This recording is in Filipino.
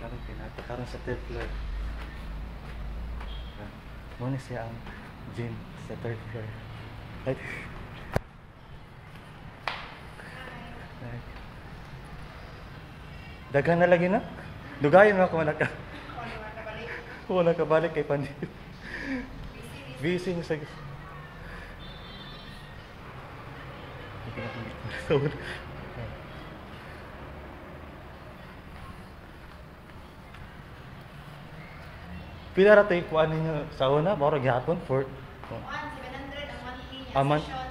karon sa third floor. Muna siya ang gym sa third floor. Ay. Daghan na lagi na. Dugayon mo ako naka. Oo, nakabalik kay Pandi. Busy na sa... So, Pila ra tay kuan ninyo sa una, mao ra gyapon for One, 700 ang monthly A month?